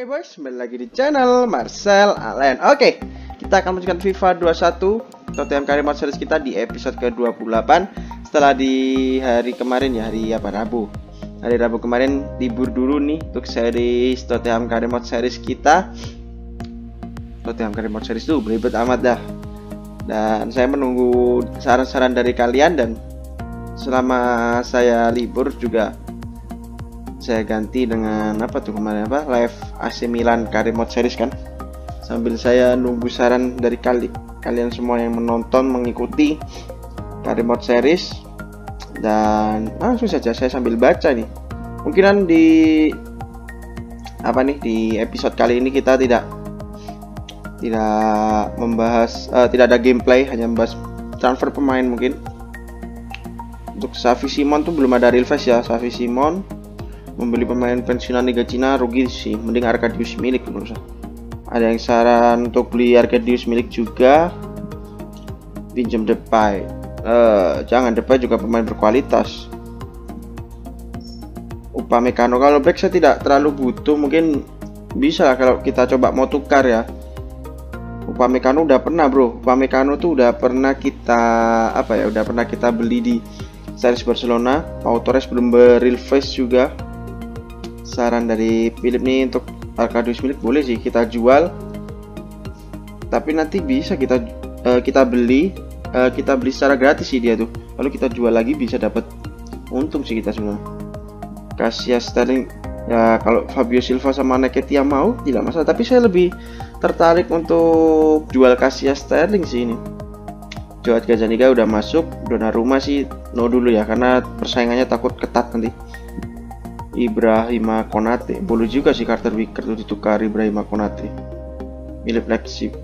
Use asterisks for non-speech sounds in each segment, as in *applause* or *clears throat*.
boys, kembali lagi di channel Marcel Allen. Oke, kita akan melanjutkan FIFA 21 Tottenham Karimot series kita di episode ke-28 Setelah di hari kemarin ya, hari apa, Rabu? Hari Rabu kemarin libur dulu nih untuk series Tottenham Karimot series kita. Tottenham Karimot series tuh beribet amat dah. Dan saya menunggu saran-saran dari kalian dan selama saya libur juga saya ganti dengan apa tuh kemarin apa? Live AC Milan Karimot series kan? Sambil saya nunggu saran dari kali kalian semua yang menonton mengikuti Karimot series. Dan langsung saja saya sambil baca nih. Mungkinan di apa nih di episode kali ini kita tidak tidak membahas uh, tidak ada gameplay hanya membahas transfer pemain mungkin. Untuk Safi Simon tuh belum ada real face ya Safi Simon membeli pemain pensiunan Liga Cina rugi sih. Mending Arkadius milik menurut ada yang saran untuk beli Arkadius milik juga? Pinjam Depay. Uh, jangan Depay juga pemain berkualitas. Upamecano kalau back saya tidak terlalu butuh mungkin bisa lah kalau kita coba mau tukar ya. Upamecano udah pernah bro. Upamecano tuh udah pernah kita apa ya udah pernah kita beli di series Barcelona. Pau Torres belum face juga saran dari Philip nih untuk Arkadius milik boleh sih kita jual. Tapi nanti bisa kita uh, kita beli uh, kita beli secara gratis sih dia tuh. Lalu kita jual lagi bisa dapat untung sih kita semua. Kasia Sterling ya kalau Fabio Silva sama Neketia mau tidak masalah. Tapi saya lebih tertarik untuk jual Kasia Sterling sih ini. Joat Gazaniga udah masuk Donnarumma sih no dulu ya karena persaingannya takut ketat nanti Ibrahima Konate. Boleh juga sih Carter Wicker tuh ditukar Ibrahima Konate. Milik Leipzig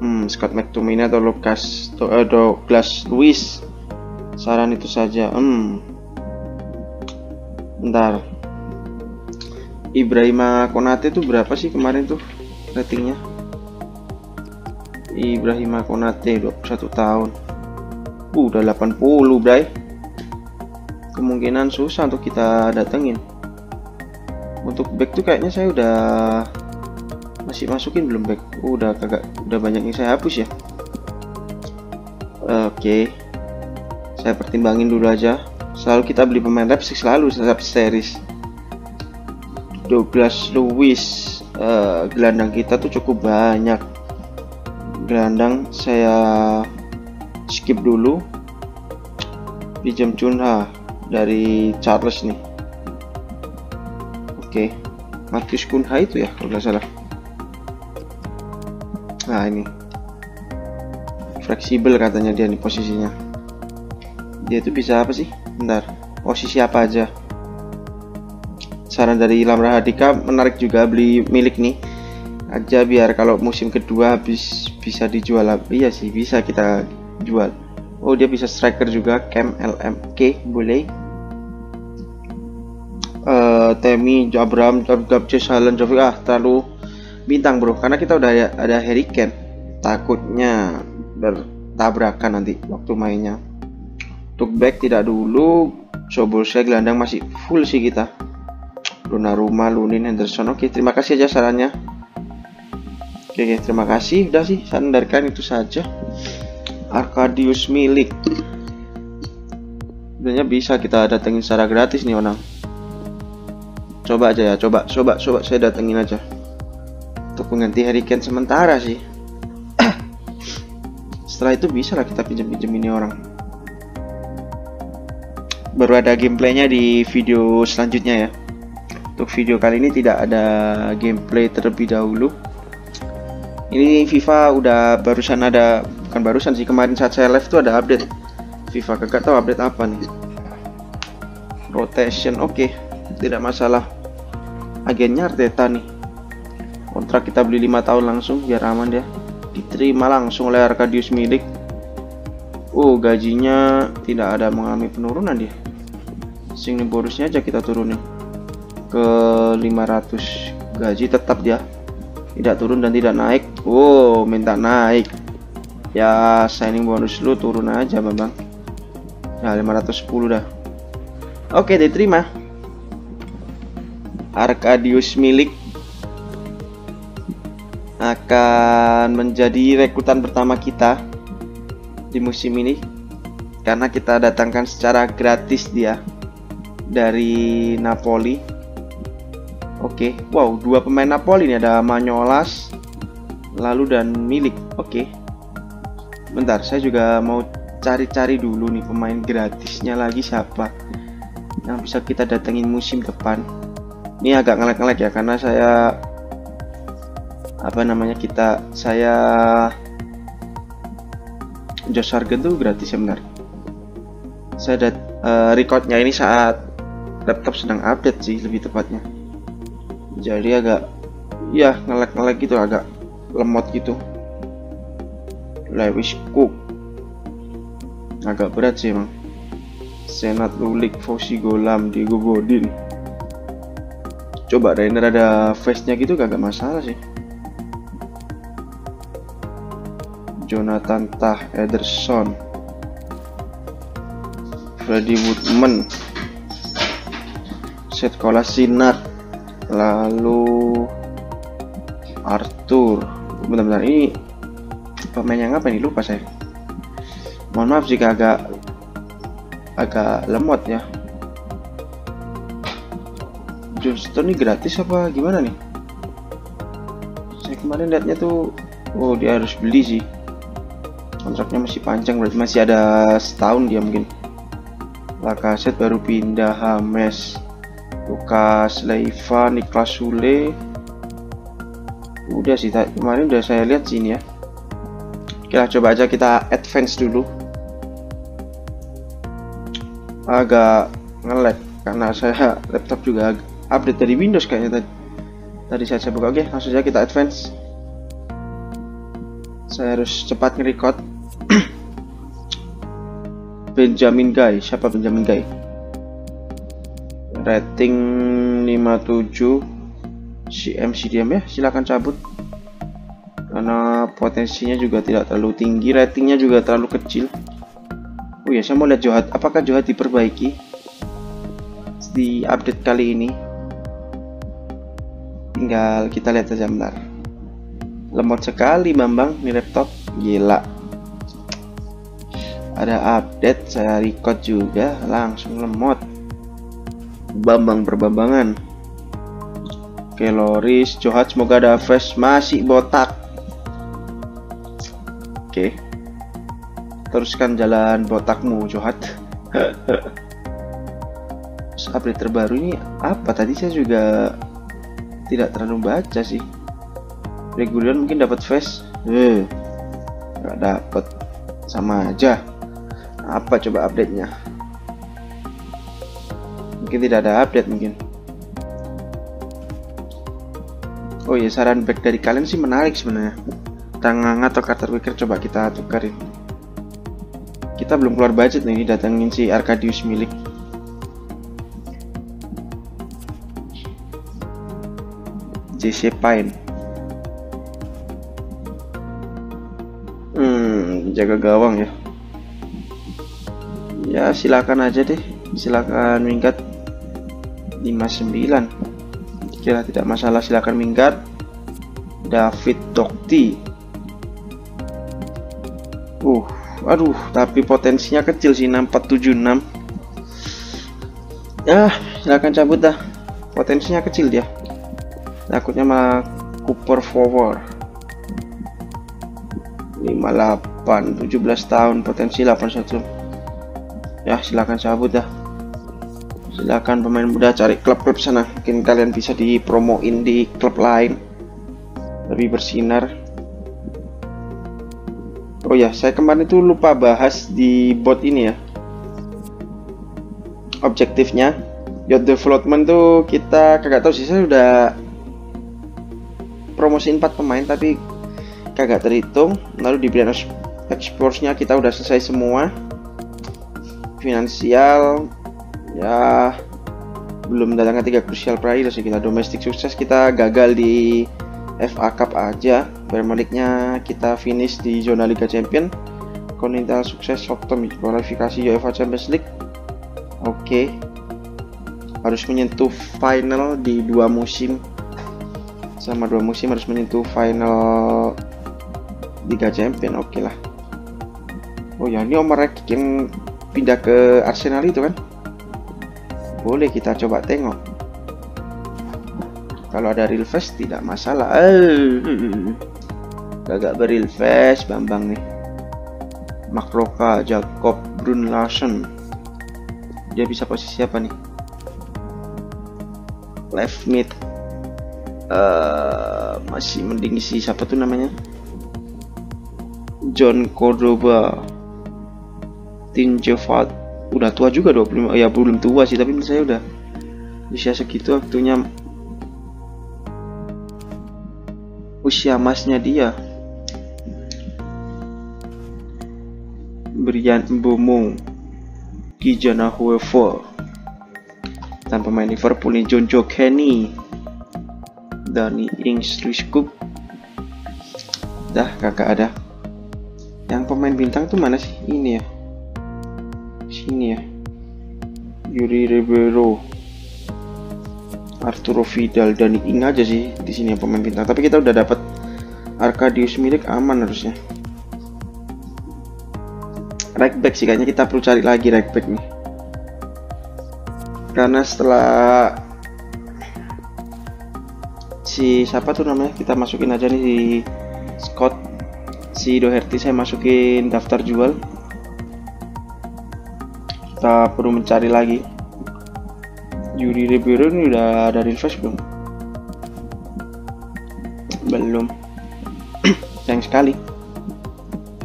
hmm, Scott McTominay atau Lucas atau Glass Luis saran itu saja. Hmm. Bentar. Ibrahima Konate tuh berapa sih kemarin tuh ratingnya? Ibrahima Konate 21 tahun. Uh, udah 80 bray kemungkinan susah untuk kita datengin. Untuk back tuh kayaknya saya udah masih masukin belum back? Uh, udah kagak udah banyak yang saya hapus ya? Oke. Okay. saya pertimbangin dulu aja. Selalu kita beli pemain Leipzig selalu setiap series. Douglas Lewis uh, gelandang kita tuh cukup banyak. Gelandang saya skip dulu. Pinjam Chunha dari Charles nih. Oke. Marcus Kunha itu ya kalau nggak salah. Nah ini. Fleksibel katanya dia nih posisinya. Dia itu bisa apa sih? Bentar. Posisi apa aja? Saran dari Lamra Hadika menarik juga beli milik nih. Aja biar kalau musim kedua habis bisa dijual iya sih bisa kita jual Oh dia bisa striker juga Cam LMK boleh. Uh, Temi Abraham Gabce Haaland Jovic ah terlalu bintang bro. Karena kita udah ada, ada Harry Kane. Takutnya bertabrakan nanti waktu mainnya. Untuk back tidak dulu. Saya gelandang masih full sih kita. Donnarumma, Lunin, Henderson. Oke terima kasih aja sarannya. Oke, oke terima kasih. Udah sih sandarkan itu saja Arkadius milik. Sebenarnya bisa kita datengin secara gratis nih orang coba aja ya coba coba coba saya datengin aja. Untuk mengganti Harry Kane sementara sih. *coughs* Setelah itu bisa lah kita pinjam-pinjam ini orang. Baru ada gameplaynya di video selanjutnya ya. Untuk video kali ini tidak ada gameplay terlebih dahulu. Ini FIFA udah barusan ada bukan barusan sih kemarin saat saya live tuh ada update. FIFA kagak tahu update apa nih. Rotation oke. Okay. tidak masalah. Agennya Arteta nih. Kontrak kita beli 5 tahun langsung biar aman dia. Diterima langsung oleh Arkadius milik. Oh gajinya tidak ada mengalami penurunan dia. Sing borusnya aja kita turunin. Ke 500 gaji tetap dia. Tidak turun dan tidak naik. Oh minta naik ya signing bonus lu turun aja bang nah 510 dah oke diterima Arkadius milik akan menjadi rekrutan pertama kita di musim ini karena kita datangkan secara gratis dia dari Napoli. Oke, wow, dua pemain Napoli ini ada Manolas, lalu dan Milik. Oke, bentar, saya juga mau cari-cari dulu nih pemain gratisnya lagi siapa yang bisa kita datengin musim depan. Ini agak ngelek-ngelek ya karena saya apa namanya kita saya Josh Sargent tuh gratis ya benar saya dat uh, recordnya ini saat laptop sedang update sih lebih tepatnya. Jadi agak ya ngelek-ngelek gitu agak lemot gitu Lewis Cook. Agak berat sih emang. Senat Lulik Fauzi Golam Diego Godin. Coba Rainer ada face nya gitu gak masalah sih. Jonathan Tah Ederson. Freddy Woodman. Seth Kolasinac lalu Arthur. Benar-benar ini pemain yang apa nih lupa saya. Mohon maaf jika agak agak lemot ya. Johnston ini gratis apa gimana nih? Saya kemarin lihatnya tuh oh dia harus beli sih. Kontraknya masih panjang berarti masih ada setahun dia mungkin. Lakaset baru pindah Hames Lukas Leiva Niklas Sule. Udah sih kemarin udah saya lihat sini ya kita coba aja kita advance dulu. Agak ngelek karena saya *laughs* laptop juga update dari Windows kayaknya tadi. Tadi saya buka oke langsung saja kita advance. Saya harus cepat nge-record. *clears throat* Benjamin Guy siapa Benjamin Guy? Rating 57 CM CDM ya silahkan cabut karena potensinya juga tidak terlalu tinggi ratingnya juga terlalu kecil. Oh ya saya mau lihat Johat. Apakah Johat diperbaiki? Di update kali ini. Tinggal kita lihat saja bentar. Lemot sekali Bambang ini laptop. Gila. Ada update saya record juga langsung lemot. Bambang berbambangan. Oke Loris Johat semoga ada fresh masih botak Oke. Teruskan jalan botakmu Johat. *laughs* Update terbaru ini apa? Tadi saya juga tidak terlalu baca sih. Reguler mungkin dapat face. Eh nggak dapat. Sama aja. Apa coba update nya mungkin tidak ada update mungkin. Oh iya saran back dari kalian sih menarik sebenarnya tangan atau Carter Wicker coba kita tukarin. Kita belum keluar budget nih datangin si Arcadius milik. JC Pine. Hmm jaga gawang ya. Ya silakan aja deh. Silakan minggat 59 kira tidak masalah silakan minggat. David Dokti uh aduh tapi potensinya kecil sih 6476 ya silakan cabut dah. Potensinya kecil dia. Takutnya malah Cooper forward. 58 17 tahun potensi 81 ya silahkan cabut dah. Silahkan pemain muda cari klub-klub sana. Mungkin kalian bisa dipromoin di klub lain. Lebih bersinar oh ya saya kemarin itu lupa bahas di bot ini ya. Objektifnya. Yacht development tuh kita kagak tahu sih saya udah promosi 4 pemain tapi kagak terhitung. Lalu di brand explore-nya kita udah selesai semua. Finansial ya belum datangnya tiga crucial sih. Kita domestik sukses kita gagal di FA Cup aja. Premier kita finish di zona Liga Champion. Continental sukses Optum kualifikasi UEFA Champions League. Oke. Okay. harus menyentuh final di dua musim. Sama dua musim harus menyentuh final Liga Champion oke okay lah. Oh ya ini Omar yang pindah ke Arsenal itu kan? Boleh kita coba tengok kalau ada real face tidak masalah. Eh, gagak berreal face Bambang nih. Makroka Jacob Brun Larsen. Dia bisa posisi apa nih? Left mid. Uh, masih mending isi siapa tuh namanya? John Cordoba. Tin Jovat udah tua juga 25 ya belum tua sih tapi menurut saya udah usia segitu waktunya usia emasnya dia. Brian Mbomo Kijana Huevo. Dan pemain Liverpool ini John Kenny. Dani Ings Cook dah kakak ada. Yang pemain bintang tuh mana sih? Ini ya. Sini ya. Yuri Ribeiro Arturo Vidal dan Ing aja sih di sini yang pemain bintang tapi kita udah dapat Arkadius Milik aman harusnya. Right back sih kayaknya kita perlu cari lagi right back nih. Karena setelah si siapa tuh namanya? Kita masukin aja nih si Scott si Doherty saya masukin daftar jual. Kita perlu mencari lagi Yuri Ribeiro ini udah ada refresh belum? Belum. *clears throat* Sayang sekali.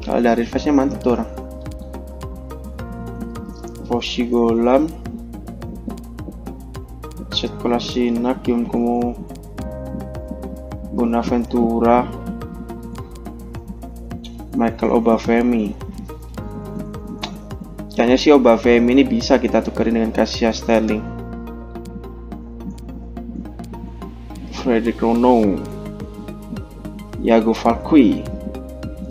Kalau dari refreshnya mantap tuh orang. Foshi Golam Set Kolasinak Yum Kumu Bonaventura. Michael Obafemi. Kayaknya si Obafemi ini bisa kita tukerin dengan Kasia Sterling Frederick Rono Yago Falqui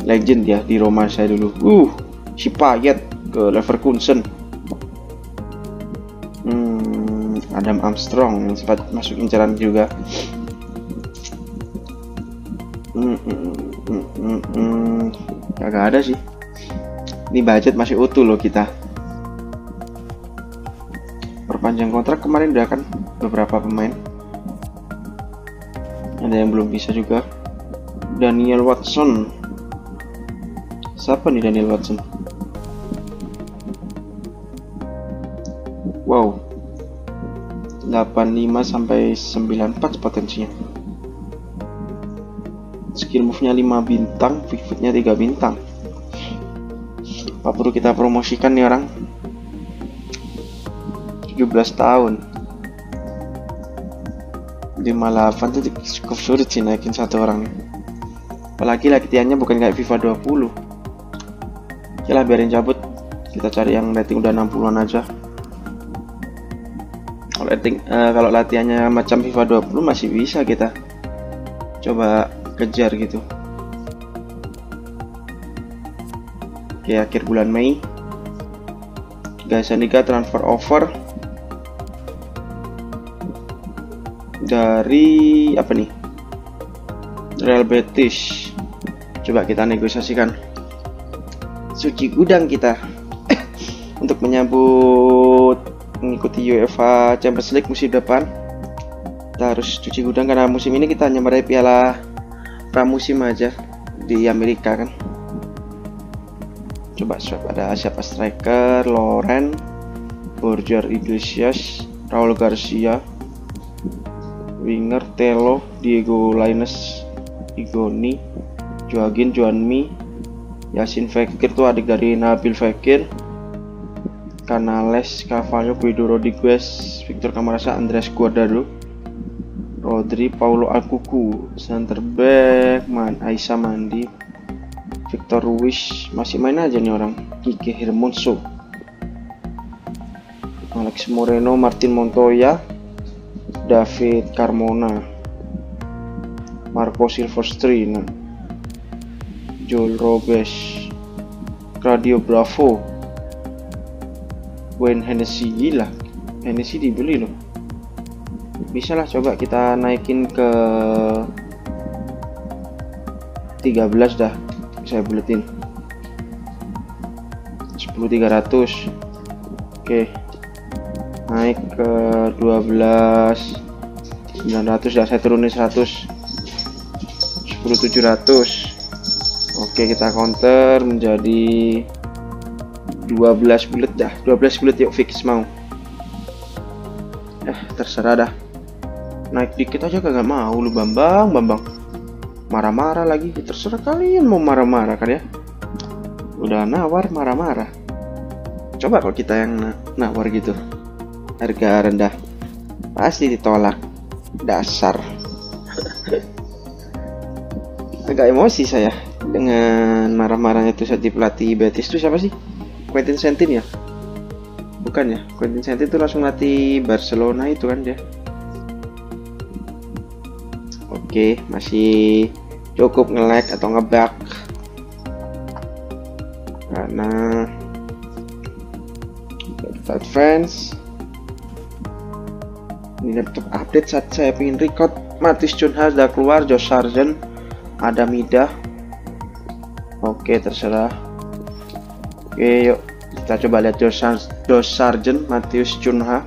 legend ya di Roma saya dulu. Uh si Payet ke Leverkusen. Hmm, Adam Armstrong yang sempat masuk incaran juga. Hmm, hmm, hmm, hmm, hmm. Gak ada sih. Ini budget masih utuh loh kita. Perpanjang kontrak kemarin udah kan beberapa pemain ada yang belum bisa juga. Daniel Watson. Siapa nih Daniel Watson? Wow. 85 sampai 94 potensinya. Skill move nya 5 bintang quick nya 3 bintang. Apa perlu kita promosikan nih orang? 17 tahun 58 tuh cukup sulit sih naikin satu orang apalagi latihannya bukan kayak FIFA 20 oke lah biarin cabut. Kita cari yang rating udah 60an aja. Kalau rating uh, kalau latihannya macam FIFA 20 masih bisa kita coba kejar gitu. Oke, akhir bulan Mei. Gazzaniga transfer over dari apa nih? Real Betis. Coba kita negosiasikan. Suci gudang kita *coughs* untuk menyambut mengikuti UEFA Champions League musim depan. Kita harus cuci gudang karena musim ini kita hanya meraih piala pramusim aja di Amerika kan coba swap ada siapa striker Loren Borger Iglesias Raul Garcia winger Telo Diego Lainez Igoni Joaquin Joanmi Yasin Fekir tuh adik dari Nabil Fekir Canales Cavallo Guido Rodriguez Victor Camarasa Andres Guardado Rodri Paulo Alcucu center back Man Aisyah Mandi Victor Ruiz masih main aja nih orang Kike Hermonso Alex Moreno Martin Montoya David Carmona Marco Silverstream Joel Robes Radio Bravo Wayne Hennessy gila. Hennessy dibeli loh. Bisa lah coba kita naikin ke 13 dah saya buletin 10300 oke naik ke 12 900 dah saya turunin 100 10700 oke kita counter menjadi 12 bulat dah. 12 bulat yuk fix mau. Eh terserah dah. Naik dikit aja kagak mau lu bambang bambang. Marah-marah lagi. Terserah kalian mau marah-marah kan ya. Udah nawar marah-marah. Coba kalau kita yang nawar gitu harga rendah. Pasti ditolak. Dasar. *laughs* Agak emosi saya dengan marah-marahnya itu saat di pelatih Betis. Itu siapa sih? Quentin Sentin ya? Bukan ya? Quentin Sentin itu langsung latih Barcelona itu kan dia. Oke masih cukup nge-lag atau ngebug karena Bad Friends ini laptop update saat saya ingin record. Matis Junha sudah keluar Josh Sargent ada Mida oke terserah. Oke yuk. Kita coba lihat Josh, Josh Sargent Matius Junha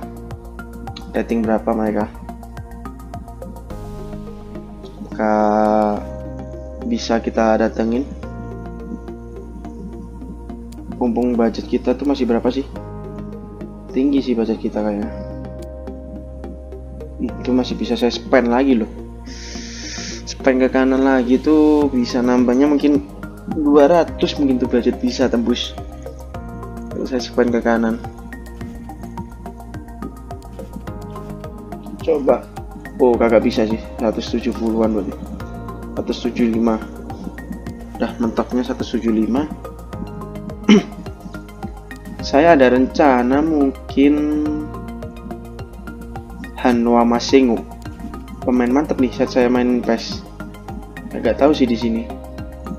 rating berapa mereka? Apakah bisa kita datengin? Mumpung budget kita tuh masih berapa sih? Tinggi sih budget kita kayaknya itu masih bisa saya spend lagi loh. Spend ke kanan lagi tuh bisa nambahnya mungkin 200 mungkin tuh budget bisa tembus. Kalau saya spend ke kanan. Coba. Oh kagak bisa sih. 170-an berarti. 175 udah mentoknya 175 *clears throat* saya ada rencana mungkin Hanwa Masengo. Pemain mantep nih saat saya main PES. Agak tahu sih di sini.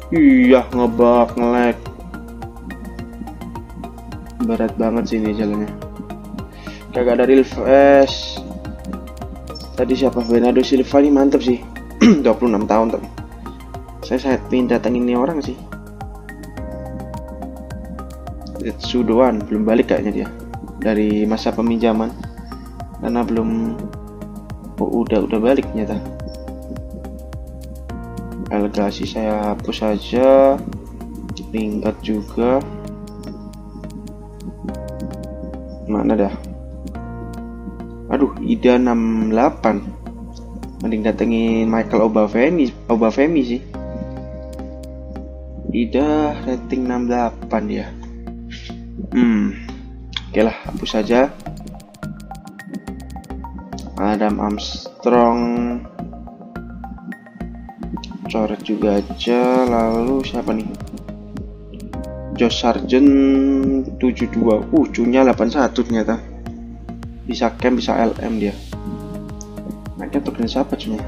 Iya ngebak ngelag. Berat banget sih ini jalannya. Kagak ada real tadi siapa? Bernardo Silva ini mantep sih. *clears throat* 26 tahun tapi saya saya pingin datangin ini orang sih. Sudoan belum balik kayaknya dia. Dari masa peminjaman karena belum oh, udah udah balik ternyata. Elgasi saya hapus saja tingkat juga. Mana dah? Aduh Ida 68 mending datengin Michael Obafemi Obafemi sih. Ida rating 68 dia. Hmm oke lah hapus saja Adam Armstrong. Coret juga aja. Lalu siapa nih? Josh Sargent 72 uh cunya 81 ternyata. Bisa camp bisa LM dia. Mereka token siapa cuman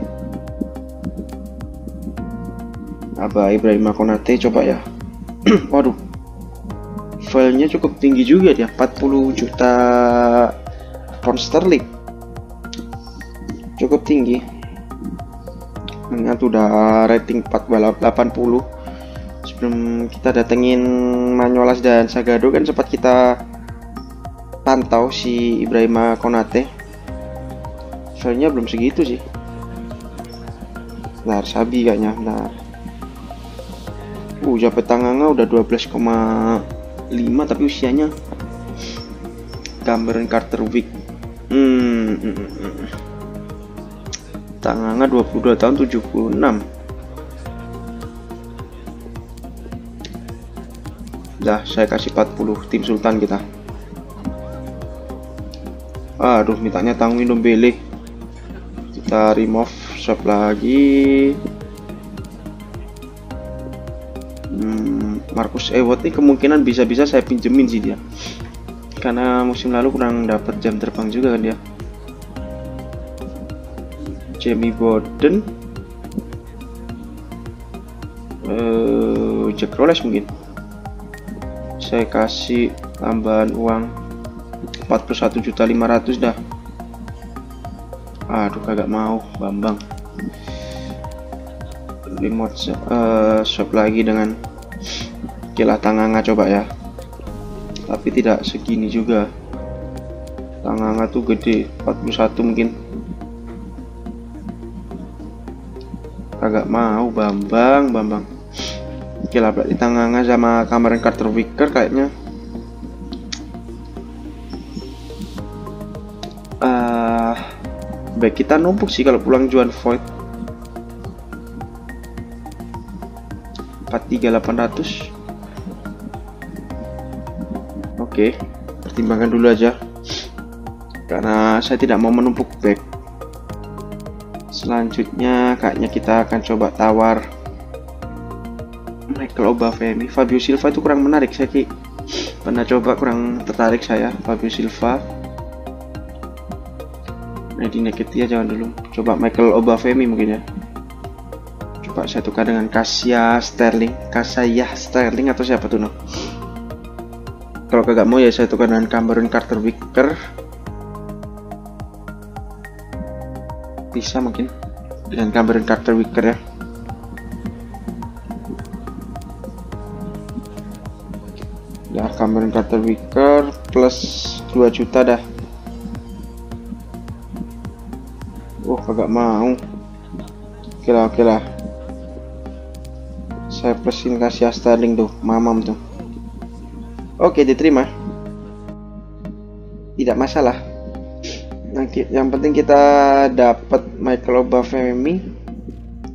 Aba Ibrahim Konate coba ya? *clears throat* Waduh. Filenya cukup tinggi juga dia. 40 juta pound sterling cukup tinggi. Tuh udah rating 480 sebelum kita datengin Manolas dan Sagado kan sempat kita pantau si Ibrahima Konate. Soalnya belum segitu sih. Bentar, Sabi kayaknya, bentar. Uh, Japet Tanganga udah 12,5 tapi usianya gambaran Carter Wick. Hmm, hmm, hmm, hmm. Tanganga 22 tahun 76 Dah saya kasih 40 tim Sultan kita. Aduh mintanya tanggung minum beli kita remove shop lagi. Hmm, Marcus Ewot ini kemungkinan bisa-bisa saya pinjemin sih dia. Karena musim lalu kurang dapat jam terbang juga kan dia Jamie Borden uh, Jack Roles mungkin. Saya kasih tambahan uang 41.500 dah. Aduh kagak mau Bambang. Remote uh, shop lagi dengan kilah tanganga coba ya. Tapi tidak segini juga. Tanganga tuh gede 41 mungkin agak mau bambang bambang. Kilah berarti tanganga sama kamaran Carter Wicker kayaknya. Uh, baik kita numpuk sih kalau pulang Juan Void 43800 oke pertimbangkan dulu aja. Karena saya tidak mau menumpuk back selanjutnya kayaknya kita akan coba tawar. Michael Obafemi Fabio Silva itu kurang menarik saya ki. Pernah coba kurang tertarik saya Fabio Silva. Nah di ya jangan dulu. Coba Michael Obafemi mungkin ya. Coba saya tukar dengan Kasia Sterling. Kasaya Sterling atau siapa tuh no kalau kagak mau ya saya tukar dengan Cameron Carter Wicker bisa mungkin. Dengan Cameron Carter Wicker ya. Ya Cameron Carter Wicker plus 2 juta dah. Oh kagak mau. Oke lah oke lah. Saya plusin kasih Sterling tuh mamam tuh. Oke diterima. Tidak masalah yang penting kita dapat Michael Obafemi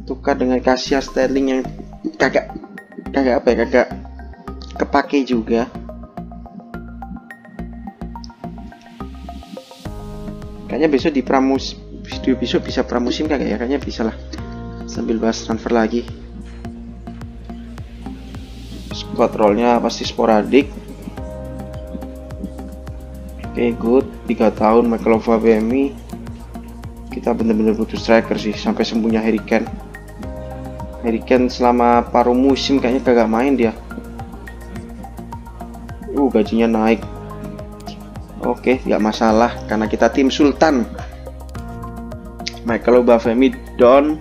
tukar dengan Kasia Sterling yang kagak kagak apa ya kagak kepake juga. Kayaknya besok di pramus video besok bisa pramusim kagak ya? Kayaknya bisa lah. Sambil bahas transfer lagi. Squad rollnya pasti sporadik oke okay, good. 3 tahun Michael BMI kita bener-bener butuh striker sih sampai sembuhnya Harry Kane. Harry Kane selama paruh musim kayaknya kagak main dia. Uh gajinya naik. Oke okay, nggak masalah karena kita tim Sultan. Michael Obafemi Don.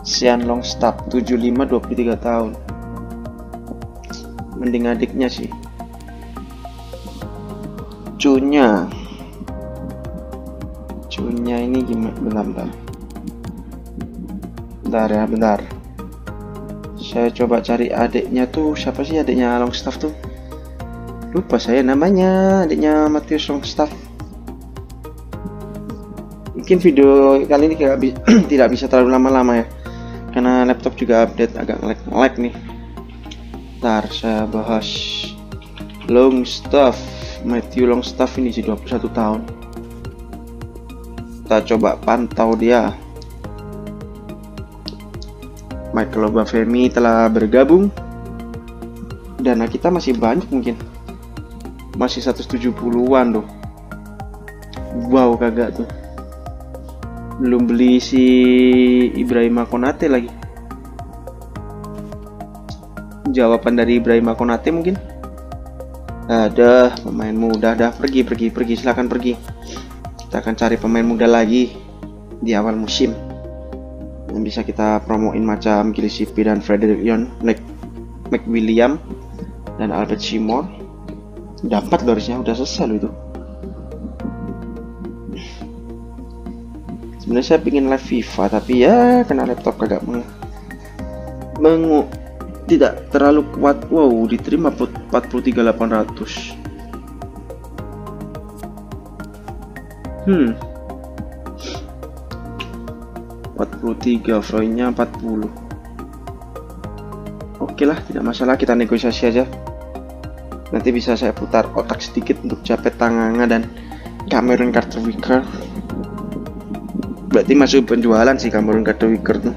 Sian Longstaff 75 23 tahun mending adiknya sih. Cunya. Cunya ini gimana? Bentar bentar. Bentar ya bentar. Saya coba cari adiknya tuh siapa sih adiknya Longstaff tuh? Lupa saya namanya adiknya Matius Longstaff. Mungkin video kali ini *clears throat* tidak bisa terlalu lama-lama ya. Karena laptop juga update agak lag-lag nih ntar saya bahas long stuff Matthew long stuff ini sih 21 tahun. Kita coba pantau dia. Michael Obafemi telah bergabung. Dana kita masih banyak mungkin. Masih 170-an loh wow kagak tuh. Belum beli si Ibrahim Konate lagi jawaban dari Ibrahim Konate mungkin? Ada pemain muda. Dah pergi pergi pergi. Silahkan pergi. Kita akan cari pemain muda lagi di awal musim. Yang bisa kita promoin macam Gillespie dan Frederick Yon Mc, McWilliam dan Albert Seymour dapat loh udah selesai loh itu. Sebenarnya saya pingin live FIFA tapi ya kena laptop kagak meng mengu tidak terlalu kuat. Wow diterima 43800 hmm. 43 Freud-nya 40 oke lah tidak masalah kita negosiasi aja. Nanti bisa saya putar otak sedikit untuk capek tangannya dan Cameron Carter Wicker berarti masuk penjualan sih Cameron Wicker tuh.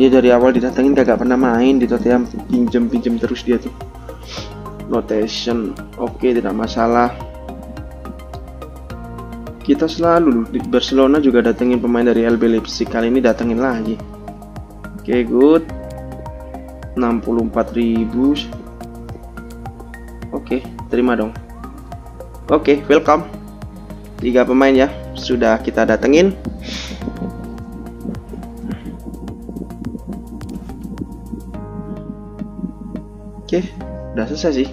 Dia dari awal didatengin kagak pernah main di Tottenham pinjem pinjem terus dia tuh. Rotation oke okay, tidak masalah. Kita selalu di Barcelona juga datengin pemain dari LB Leipzig kali ini datengin lagi. Oke okay, good 64.000 oke okay, terima dong. Oke okay, welcome. Tiga pemain ya sudah kita datengin. Oke udah selesai sih.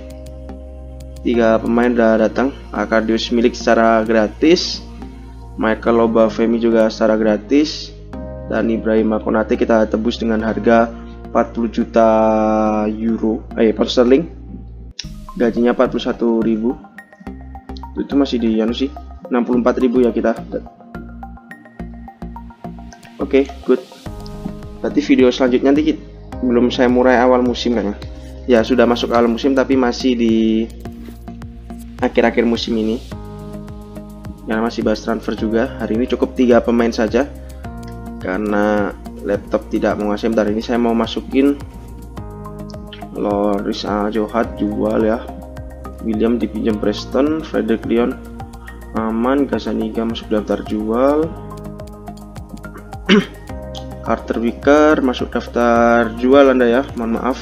Tiga pemain udah datang. Arcadius milik secara gratis. Michael Loba Femi juga secara gratis. Dan Ibrahim Konate kita tebus dengan harga 40 juta euro eh pound sterling. Gajinya 41.000 itu masih di Yanu sih. 64 ribu ya kita. Oke okay, good. Berarti video selanjutnya nanti belum saya mulai awal musim kan ya sudah masuk awal musim tapi masih di akhir-akhir musim ini. Yang masih bahas transfer juga. Hari ini cukup tiga pemain saja. Karena laptop tidak menguasai bentar ini saya mau masukin Loris Ajohat jual ya. William dipinjam Preston Frederick Leon aman Gazaniga masuk daftar jual. *clears throat* Carter Wicker masuk daftar jual anda ya. Mohon maaf.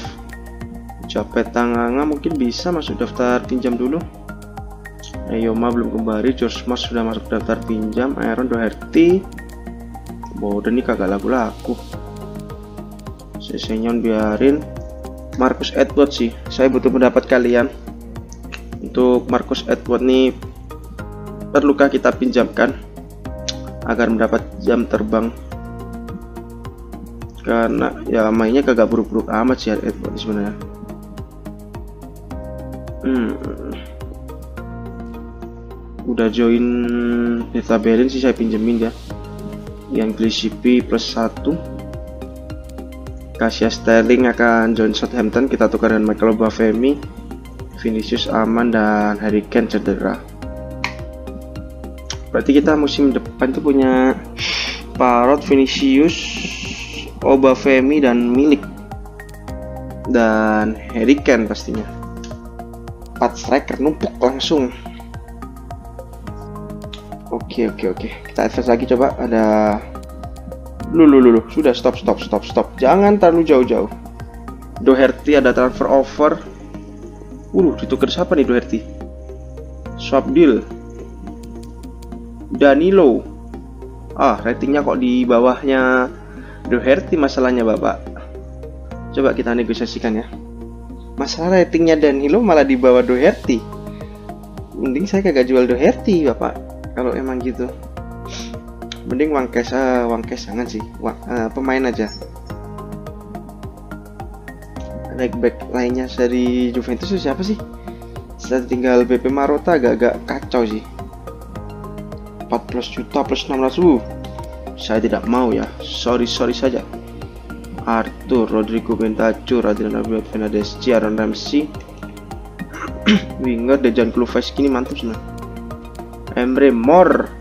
Capet Tanganga mungkin bisa masuk daftar pinjam dulu. Ayoma belum kembali. George Mas sudah masuk daftar pinjam. Aaron Doherty Bodoh nih kagak lagu-lagu Sesenyon biarin. Marcus Edward sih. Saya butuh pendapat kalian. Untuk Marcus Edward nih perlukah kita pinjamkan agar mendapat jam terbang. Karena ya mainnya kagak buruk-buruk amat sih Edward sebenarnya. Hmm. udah join beta tabelin sih saya pinjemin ya. Yang CP plus 1 Kasia Sterling akan join Southampton. Kita tukar dengan Michael Bafemi Vinicius aman dan Harry Kane cedera berarti kita musim depan tuh punya Parot, Vinicius, Obafemi dan Milik dan Harry Kane pastinya 4 striker numpuk langsung Oke oke oke. Kita advance lagi coba. Ada Lulu lulu sudah stop stop stop stop. Jangan terlalu jauh-jauh. Doherty ada transfer over. Uh, ditukar siapa nih Doherty? Swap deal. Danilo. Ah, ratingnya kok di bawahnya Doherty masalahnya, Bapak. Coba kita negosiasikan ya. Masalah ratingnya Danilo malah di bawah Doherty. Mending saya kagak jual Doherty, Bapak kalau emang gitu mending uang cash uang cash jangan sih uh, pemain aja right back lainnya dari Juventus siapa sih saya tinggal BP Marota agak-agak kacau sih 14 juta plus 16 uh saya tidak mau ya. Sorry sorry saja. Arthur Rodrigo Bentancur Adrian Rabiot Fernandes Aaron Ramsey. *clears throat* Winger Dejan Kulusevski ini mantap sih Emre Mor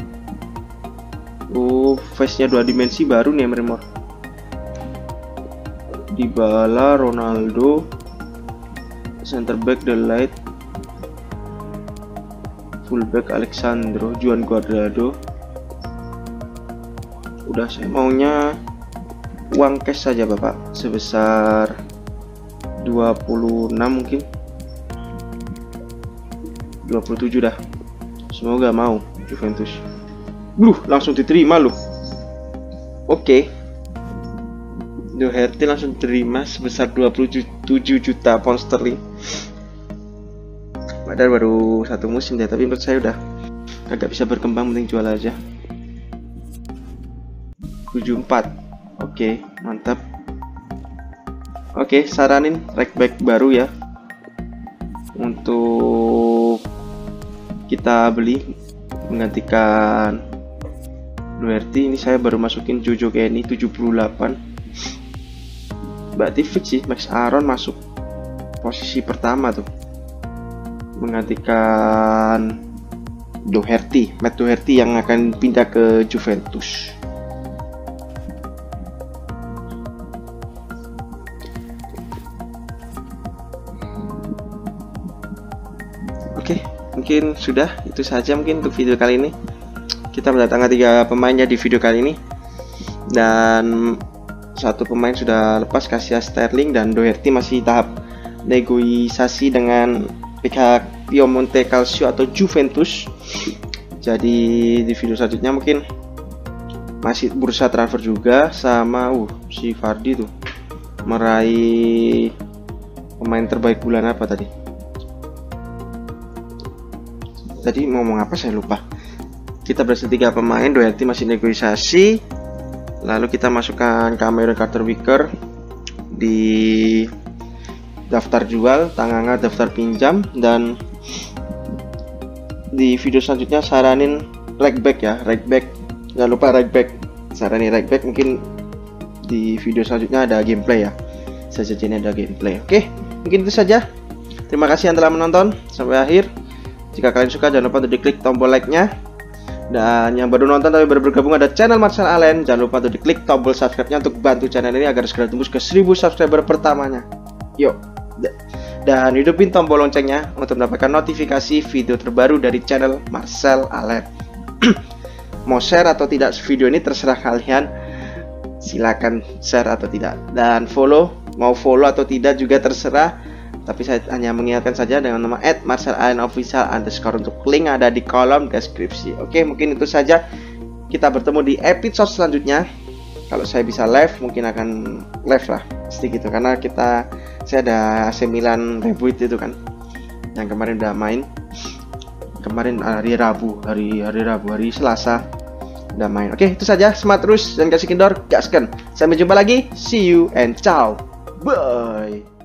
uh face nya dua dimensi baru nih Emre Mor Dybala Ronaldo. Center back The Light fullback Alexandro Juan Guardado udah saya maunya uang cash saja bapak sebesar 26 mungkin 27 dah Semoga mau Juventus. Lu langsung diterima lu. Oke. Okay. Doherty langsung terima sebesar 27 juta pound sterling. Padahal baru satu musim ya, tapi menurut saya udah agak bisa berkembang mending jual aja. 74. Oke, okay, mantap. Oke, okay, saranin right back baru ya. Untuk kita beli menggantikan Duerti ini saya baru masukin Jojo Kenny 78 berarti fix sih Max Aaron masuk posisi pertama tuh menggantikan Doherty Matt Doherty yang akan pindah ke Juventus. Mungkin sudah. Itu saja mungkin untuk video kali ini. Kita mendatangkan tiga pemainnya di video kali ini. Dan satu pemain sudah lepas Kasia Sterling dan Doherty masih tahap negosiasi dengan pihak Piemonte Calcio atau Juventus. Jadi di video selanjutnya mungkin masih bursa transfer juga sama uh si Fardi tuh meraih pemain terbaik bulan apa tadi? Tadi mau ngomong apa? Saya lupa. Kita berhasil tiga pemain Doherty masih negosiasi. Lalu kita masukkan Cameron Carter Wicker di daftar jual Tanganga daftar pinjam dan di video selanjutnya saranin right back ya right back jangan lupa right back saranin right back mungkin di video selanjutnya ada gameplay ya saya ini ada gameplay oke mungkin itu saja terima kasih yang telah menonton sampai akhir jika kalian suka jangan lupa untuk diklik tombol like-nya. Dan yang baru nonton tapi baru bergabung ada channel Marcel Allen. Jangan lupa untuk diklik tombol subscribe-nya untuk bantu channel ini agar segera tembus ke 1000 subscriber pertamanya. Yuk. Dan hidupin tombol loncengnya untuk mendapatkan notifikasi video terbaru dari channel Marcel Allen. *clears throat* Mau share atau tidak video ini terserah kalian. Silakan share atau tidak. Dan follow, mau follow atau tidak juga terserah tapi saya hanya mengingatkan saja dengan nama at Marcel Allen Official underscore untuk link ada di kolom deskripsi oke mungkin itu saja kita bertemu di episode selanjutnya kalau saya bisa live mungkin akan live lah pasti gitu. Karena kita saya ada AC Milan reboot itu kan yang kemarin udah main. Kemarin hari Rabu hari hari Rabu hari Selasa udah main. Oke itu saja. Semangat terus dan kasih kendor gaskan sampai jumpa lagi. See you and ciao. Bye